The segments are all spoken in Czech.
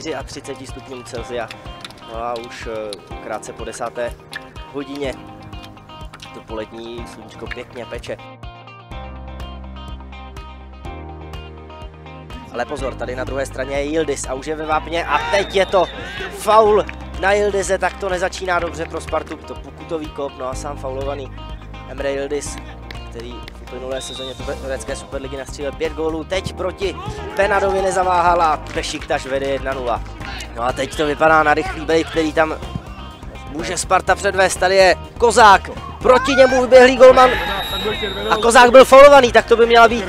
34 stupňů Celsia. No a už eh, krátce po desáté hodině to polední sluníčko pěkně peče. Ale pozor, tady na druhé straně je Yildiz a už je ve vápně a teď je to faul na Yildize, tak to nezačíná dobře pro Spartu, to pokutový kop, no a sám faulovaný Emre Yildiz, který v uplynulé sezóně turecké superligy nastřílel pět gólů, teď proti Penadovi nezaváhal a vede 1-0. No a teď to vypadá na rychlý break, který tam může Sparta předvést, tady je Kozák, proti němu vyběhlý golman. A Kozák byl faulovaný, tak to by měla být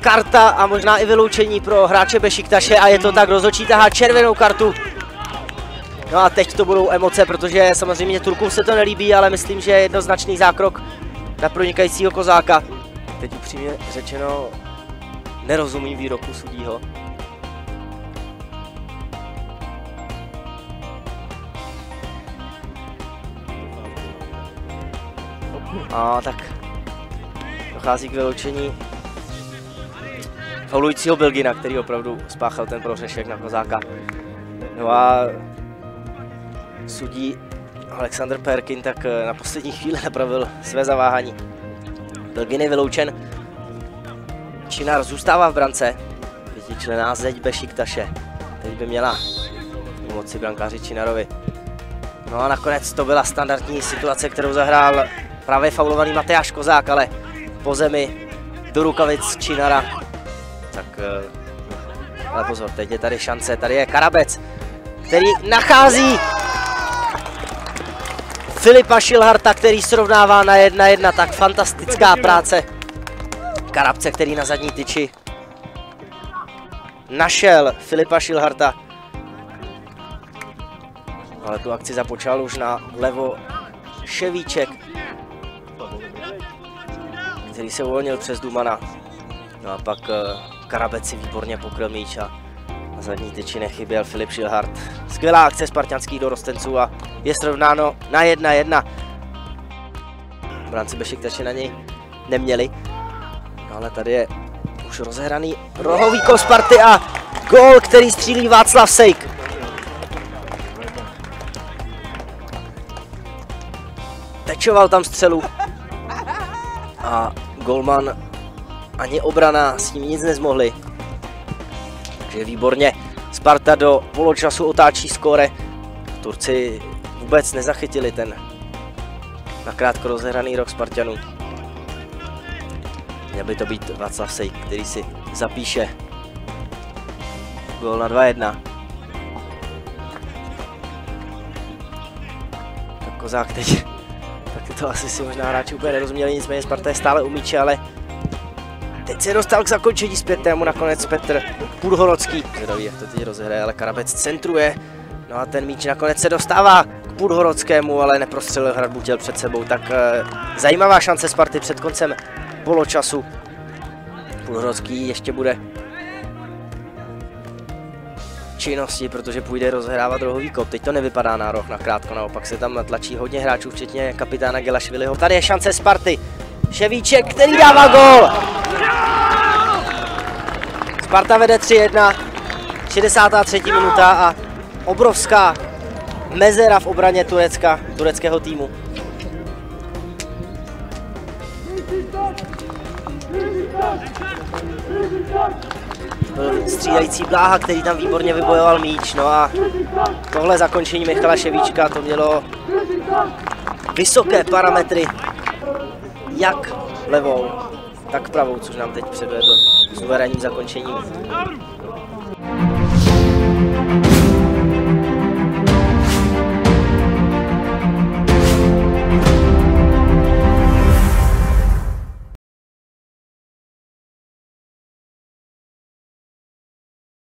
karta a možná i vyloučení pro hráče Bešiktaše. A je to tak, rozhodčí tahá červenou kartu. No a teď to budou emoce, protože samozřejmě Turkům se to nelíbí, ale myslím, že je jednoznačný zákrok na pronikajícího kozáka. Teď upřímně řečeno nerozumím výroku sudího. A tak dochází k vyloučení faulujícího Belgina, který opravdu spáchal ten prohřešek na Kozáka. No a sudí Alexander Perkin tak eh, na poslední chvíli napravil své zaváhání. Belgin je vyloučen. Činár zůstává v brance. Pětičlená zeď Bešiktaše. Teď by měla pomoci brankáři Činarovi. No a nakonec to byla standardní situace, kterou zahrál právě faulovaný Matyáš Kozák, ale po zemi do rukavic Činara tak eh, ale pozor, teď je tady šance, tady je Karabec, který nachází Filipa Šilharta, který srovnává na jedna jedna, tak fantastická práce Karabce, který na zadní tyči našel Filipa Šilharta. Ale tu akci započal už na levo Ševíček, který se uvolnil přes Dumana. No a pak eh, Karabec si výborně pokryl míč a na zadní tyči nechyběl Filip Šilhart. Skvělá akce spartianských dorostenců a je srovnáno na jedna jedna. Bránci Bešiktaši na něj neměli, no ale tady je už rozehraný rohový kol Sparty a gol, který střílí Václav Sejk. Tečoval tam střelu a golman ani obrana s tím nic nezmohli. Takže výborně. Sparta do poločasu otáčí skóre. Turci vůbec nezachytili ten nakrátko rozehraný rok Spartanů. Měl by to být Václav Sej, který si zapíše gol na 2-1. Tak Kozák teď, tak to asi si možná hráči úplně nerozuměli, nicméně Sparta je stále u míče, ale Teď se dostal k zakončení zpětnému nakonec Petr Půdhorodský. Zvědavý, jak to teď rozhraje, ale Karabec centruje. No a ten míč nakonec se dostává k Půdhorodskému, ale neprostřelil hradbu těl před sebou. Tak e, zajímavá šance Sparty před koncem poločasu. Půdhorodský ještě bude činnosti, protože půjde rozhrávat rohový kop. Teď to nevypadá na roh, nakrátko, naopak se tam natlačí hodně hráčů, včetně kapitána Gelašviliho. Tady je šance Sparty. Ševíček, který dává gol. Sparta vede 3-1, 63. minuta a obrovská mezera v obraně Turecka, tureckého týmu. Byl střídající Bláha, který tam výborně vybojoval míč. No a tohle zakončení Michala Ševíčka to mělo vysoké parametry, jak levou, tak pravou, což nám teď předvedl suverénním zakončením.